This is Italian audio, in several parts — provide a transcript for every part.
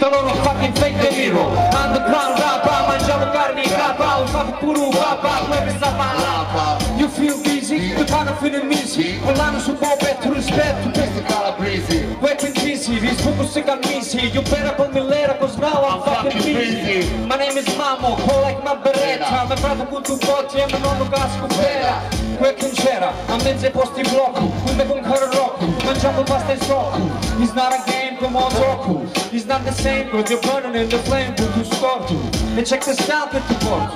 calor os fucking fake de miro Underground rapa, mangiamo carne rapa capa Usavo puro papa, web sama lapa You feel busy, tu tá no feeling missy Rolando su bom petro rispetto, questo cala breezy. Wet and cheesy, se camisi You better put me later, cause now I'm fucking busy. My name is Mamo, call like my beretta. Me frato con tu botti e me nonno casco vera work in cheddar A między posti bloku, umywam her roku Mangiamo pasta in scopo It's not a game, come on Roku It's not the same, cause you're burning in the flame But you score. To, check the out with the board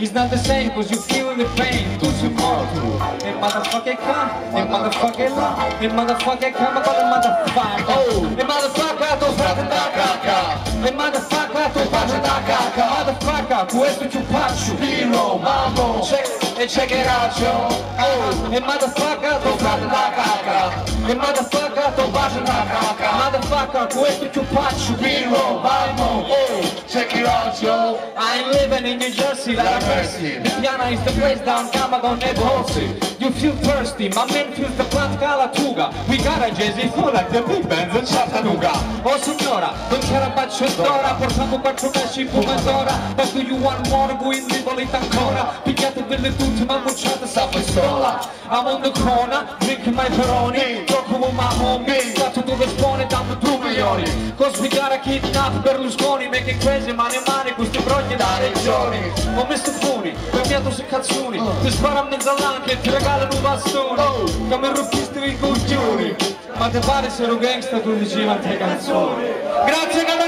It's not the same, cause you're feeling the pain. Cause you're mortal And motherfucker come, and motherfucker love And motherfucker come, I call him motherfucker. Oh, and motherfucker, to strata da caca. And motherfucker, to pace da caca. Motherfucker, questo è più paccio Hero, mambo, check. And check it out, yo. Oh, and motherfucker, don't tô usando na caca. And motherfucker, don't tô baixo na caca. Motherfucker, com esse que o pátio virou, vamos. I'm living in New Jersey like a mercy piano is the place down Camagon e Bossy. You feel thirsty, my man feels the plant Calatuga We got a Jay-Z full like the big bands in Chattanooga. Oh signora, non c'era bacio d'ora Portiamo quattro pesci in fumetora But do you want more? Quindi volete ancora? Picchiate delle tutte ma bruciate sta pistola I'm on the corner, drinking my Peroni milioni Cause we gotta kidnap Berlusconi Making crazy mani a mani Questi brogli da regioni. Ho messo funi, cambiato su calzoni Ti sparo a mezzo all'anche e ti regalano un bastone Come ruppisti i coglioni Ma te pare se ero gangsta tu dicevi tante canzoni. Grazie canzoni